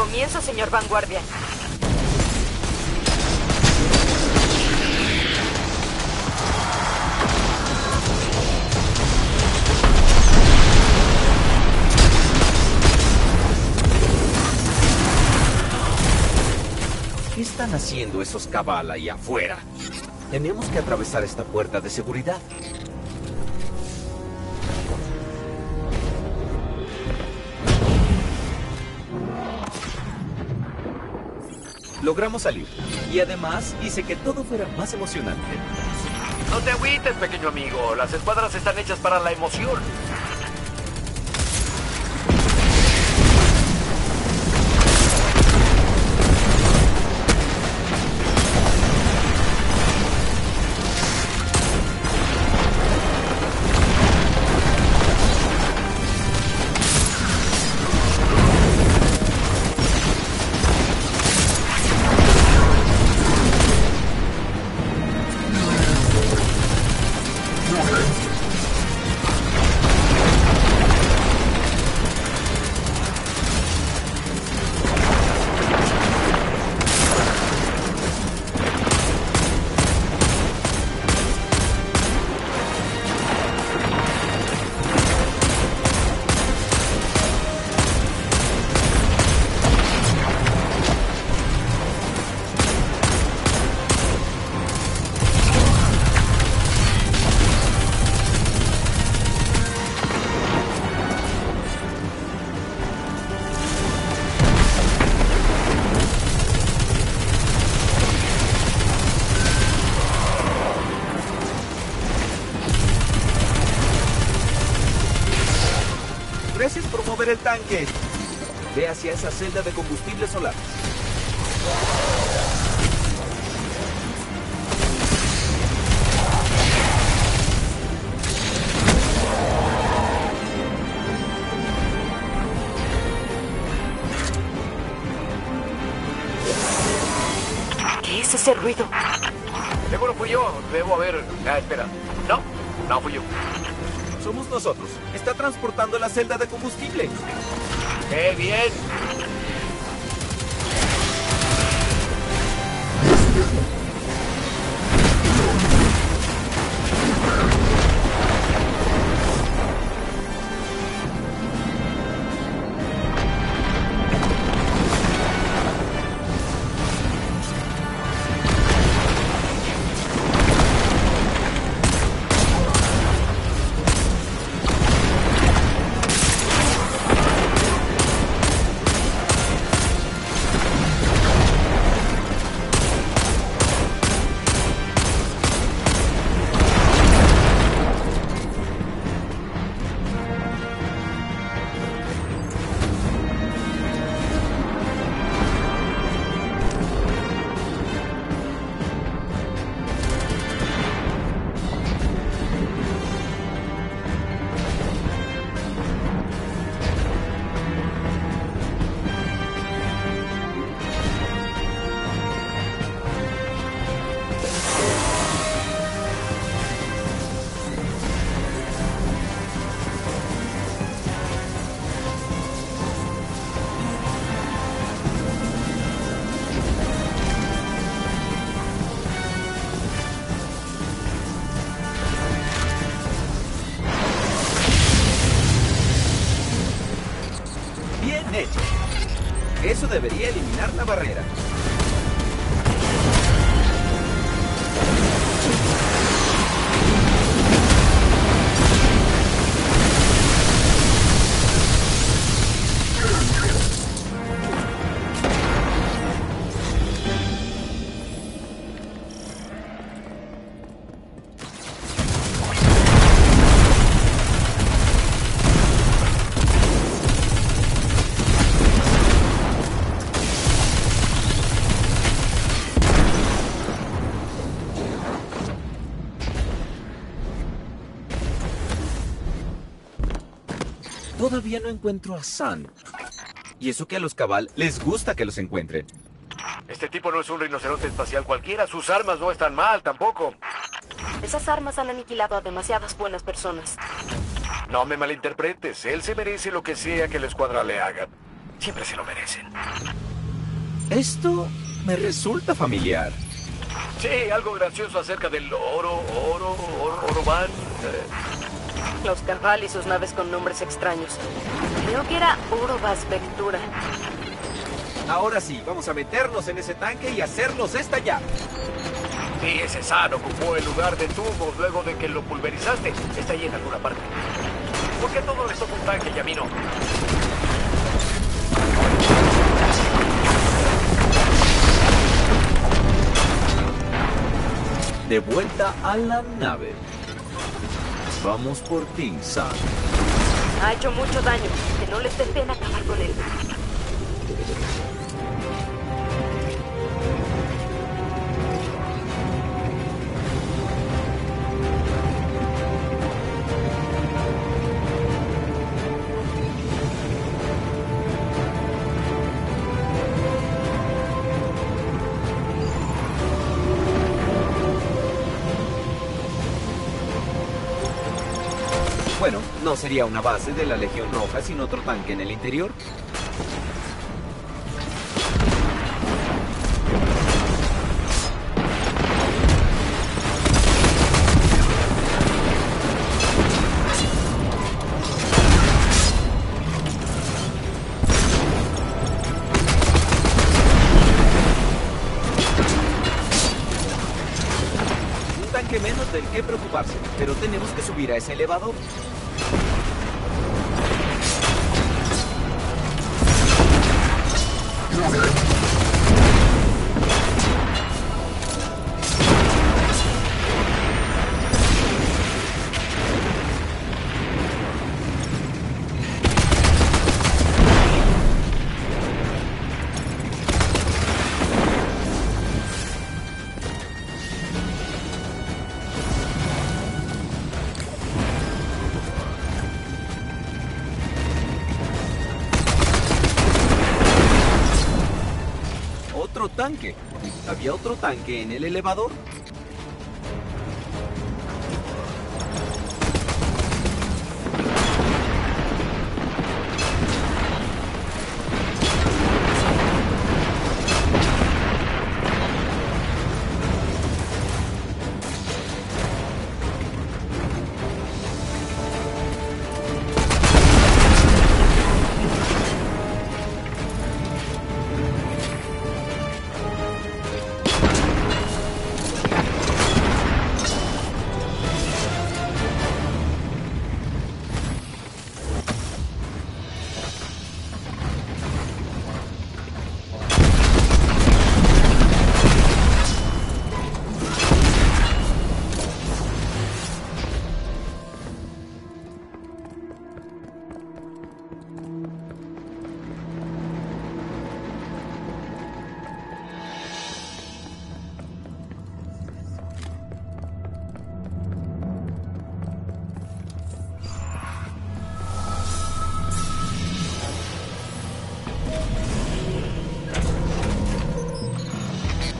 Comienza, señor Vanguardia. ¿Qué están haciendo esos cabal ahí afuera? Tenemos que atravesar esta puerta de seguridad. Logramos salir. Y además hice que todo fuera más emocionante. No te agüites, pequeño amigo. Las escuadras están hechas para la emoción. Gracias por mover el tanque. Ve hacia esa celda de combustible solar. ¿Qué es ese ruido? Seguro fui yo. Debo haber... Ah, espera. No, no fui yo. Somos nosotros. Está transportando la celda de combustible. ¡Qué bien! Eso debería eliminar la barrera. Todavía no encuentro a San. Y eso que a los cabal les gusta que los encuentren. Este tipo no es un rinoceronte espacial cualquiera. Sus armas no están mal tampoco. Esas armas han aniquilado a demasiadas buenas personas. No me malinterpretes. Él se merece lo que sea que la escuadra le haga. Siempre se lo merecen. Esto me resulta familiar. Sí, algo gracioso acerca del oro, oro, oro, oro van. eh, Los Carval y sus naves con nombres extraños. Creo que era Orobas Vectura. Ahora sí, vamos a meternos en ese tanque y hacerlos estallar. Sí, ese San ocupó el lugar de Tubos luego de que lo pulverizaste. Está ahí en alguna parte. ¿Por qué todo esto un tanque y a mí no? De vuelta a la nave. Vamos por Sam. Ha hecho mucho daño. Que no les dé pena acabar con él. No sería una base de la Legión Roja sin otro tanque en el interior. Tanque menos del que preocuparse, pero tenemos que subir a ese elevador. Otro tanque. ¿Había otro tanque en el elevador?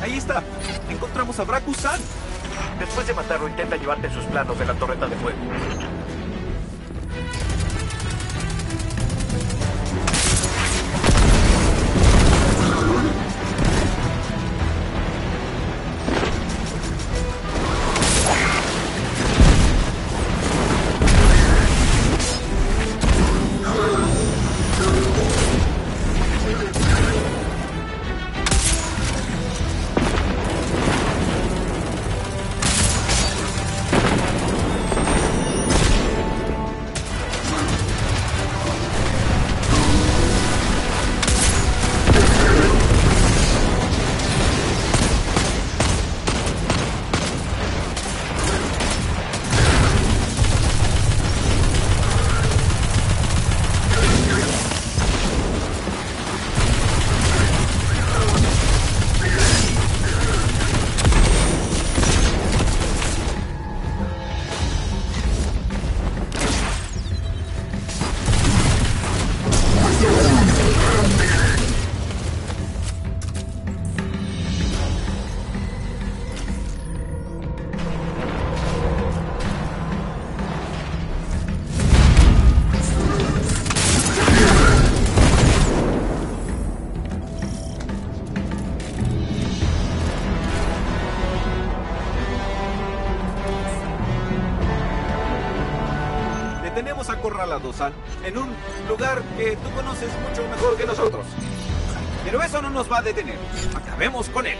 Ahí está. Encontramos a Brakusan. Después de matarlo, intenta llevarte sus planos de la torreta de fuego. Acorralado, San, en un lugar que tú conoces mucho mejor que nosotros. Pero eso no nos va a detener. Acabemos con él.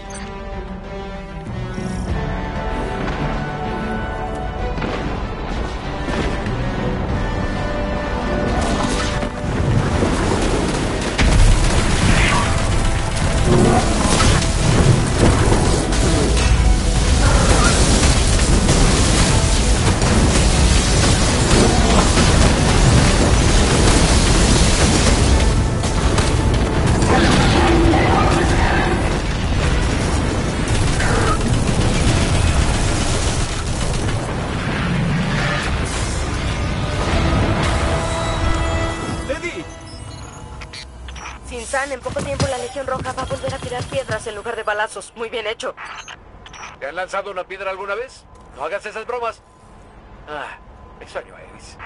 En poco tiempo la Legión Roja va a volver a tirar piedras en lugar de balazos. Muy bien hecho. ¿Te han lanzado una piedra alguna vez? No hagas esas bromas. Ah, extraño a Eris.